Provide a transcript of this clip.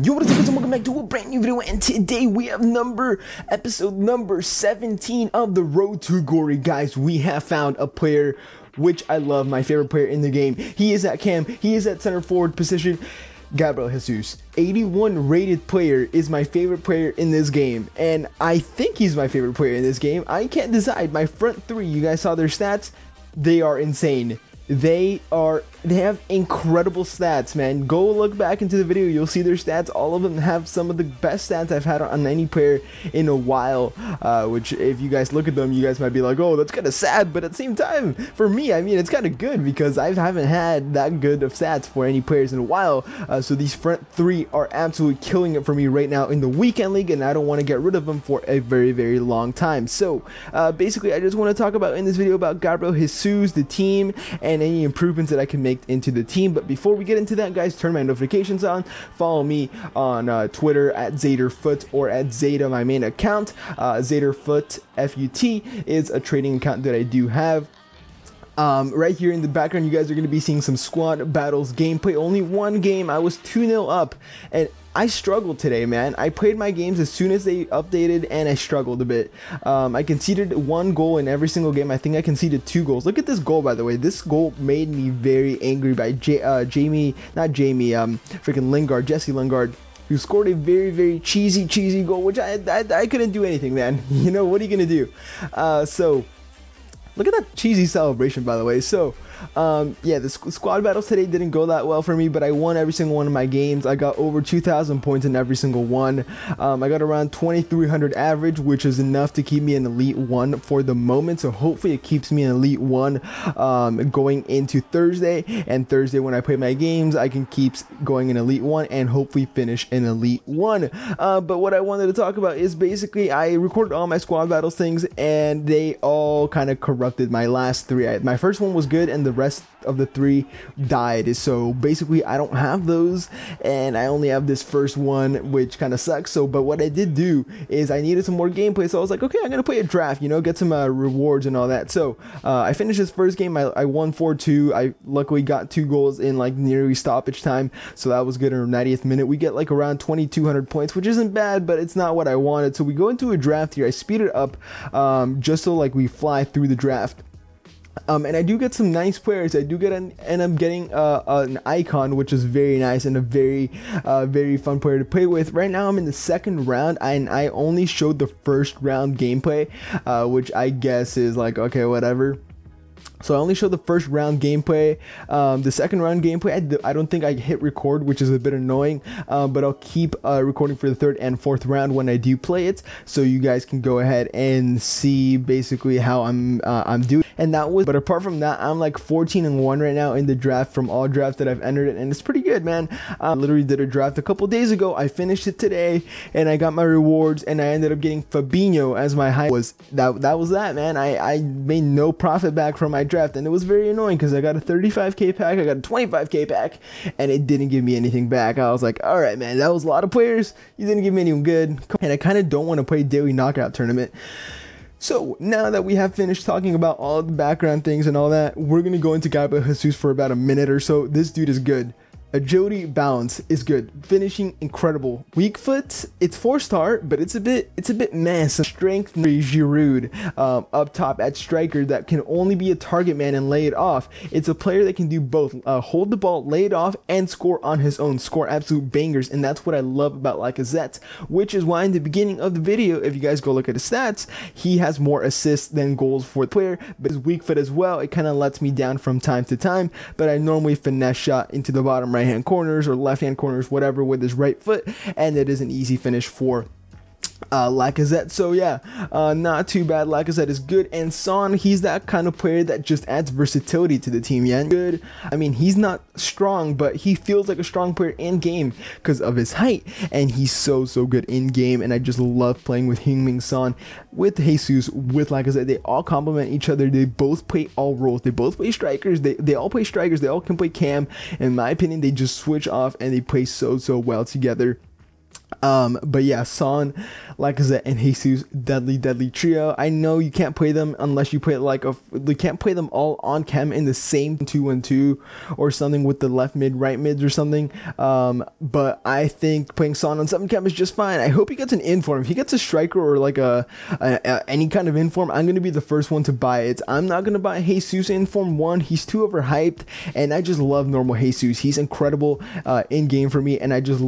Yo, what is up, guys, welcome back to a brand new video, and today we have number, episode number 17 of the Road to Glory. Guys, we have found a player which I love, my favorite player in the game. He is at cam, he is at center forward position, Gabriel Jesus. 81 rated player is my favorite player in this game, and I think he's my favorite player in this game. I can't decide. My front three, you guys saw their stats, they are insane. They are they have incredible stats, man. Go look back into the video, you'll see their stats. All of them have some of the best stats I've had on any player in a while. Uh, which, if you guys look at them, you guys might be like, "Oh, that's kind of sad," but at the same time, for me, I mean, it's kind of good because I haven't had that good of stats for any players in a while. Uh, so these front three are absolutely killing it for me right now in the weekend league, and I don't want to get rid of them for a very, very long time. So uh, basically, I just want to talk about in this video about Gabriel Jesus, the team, and and any improvements that I can make into the team. But before we get into that, guys, turn my notifications on. Follow me on uh, Twitter at Zaderfoot or at Zeta, my main account. Uh, Zaderfoot FUT is a trading account that I do have. Um, right here in the background, you guys are going to be seeing some squad battles gameplay. Only one game. I was 2-0 up, and I struggled today, man. I played my games as soon as they updated, and I struggled a bit. Um, I conceded one goal in every single game. I think I conceded two goals. Look at this goal, by the way. This goal made me very angry by J uh, Jamie, not Jamie, um, freaking Lingard, Jesse Lingard who scored a very, very cheesy, cheesy goal, which I, I, I couldn't do anything, man. You know, what are you going to do? Uh, so, look at that cheesy celebration, by the way. So, um, yeah, the squad battles today didn't go that well for me, but I won every single one of my games. I got over 2,000 points in every single one. Um, I got around 2,300 average, which is enough to keep me an Elite 1 for the moment. So hopefully it keeps me an Elite 1 um, going into Thursday. And Thursday, when I play my games, I can keep going in Elite 1 and hopefully finish in Elite 1. Uh, but what I wanted to talk about is basically I recorded all my squad battles things and they all kind of corrupted my last three. I, my first one was good and the rest of the three died. So basically, I don't have those, and I only have this first one, which kind of sucks. So, but what I did do is I needed some more gameplay, so I was like, okay, I'm gonna play a draft, you know, get some uh, rewards and all that. So uh, I finished this first game. I, I won 4-2. I luckily got two goals in like nearly stoppage time, so that was good. In the 90th minute, we get like around 2,200 points, which isn't bad, but it's not what I wanted. So we go into a draft here. I speed it up um, just so like we fly through the draft. Um, and I do get some nice players. I do get an, end up getting uh, an icon, which is very nice and a very, uh, very fun player to play with. Right now, I'm in the second round, and I only showed the first round gameplay, uh, which I guess is like okay, whatever. So I only showed the first round gameplay. Um, the second round gameplay, I, I, don't think I hit record, which is a bit annoying. Um, but I'll keep uh, recording for the third and fourth round when I do play it, so you guys can go ahead and see basically how I'm uh, I'm doing. And that was, but apart from that, I'm like 14 and one right now in the draft from all drafts that I've entered it, and it's pretty good, man. I literally did a draft a couple days ago. I finished it today, and I got my rewards, and I ended up getting Fabinho as my high. Was that that was that, man? I I made no profit back from my draft, and it was very annoying because I got a 35k pack, I got a 25k pack, and it didn't give me anything back. I was like, all right, man, that was a lot of players. You didn't give me anyone good, and I kind of don't want to play daily knockout tournament. So now that we have finished talking about all the background things and all that, we're gonna go into Gabriel Jesus for about a minute or so. This dude is good. Agility balance is good. Finishing incredible. Weak foot, it's four star, but it's a bit it's a bit mess. Strength Giroud um, up top at striker that can only be a target man and lay it off. It's a player that can do both. Uh, hold the ball, lay it off, and score on his own. Score absolute bangers, and that's what I love about Lacazette. Which is why in the beginning of the video, if you guys go look at his stats, he has more assists than goals for the player. But his weak foot as well, it kind of lets me down from time to time. But I normally finesse shot into the bottom right right hand corners or left hand corners, whatever, with his right foot, and it is an easy finish for uh, Lacazette. So yeah, uh, not too bad. Lacazette is good, and Son, he's that kind of player that just adds versatility to the team. Yeah, good. I mean, he's not strong, but he feels like a strong player in game because of his height, and he's so so good in game. And I just love playing with Heung-min Son, with Jesus, with Lacazette. They all complement each other. They both play all roles. They both play strikers. They they all play strikers. They all can play cam. In my opinion, they just switch off and they play so so well together. Um, but yeah, Son, Lacazette, and Jesus, deadly, deadly trio. I know you can't play them unless you play like a. You can't play them all on chem in the same two two or something with the left mid, right mids or something. Um, but I think playing Son on seven chem is just fine. I hope he gets an inform. If he gets a striker or like a, a, a any kind of inform, I'm gonna be the first one to buy it. I'm not gonna buy Jesus inform one. He's too overhyped, and I just love normal Jesus. He's incredible uh, in game for me, and I just.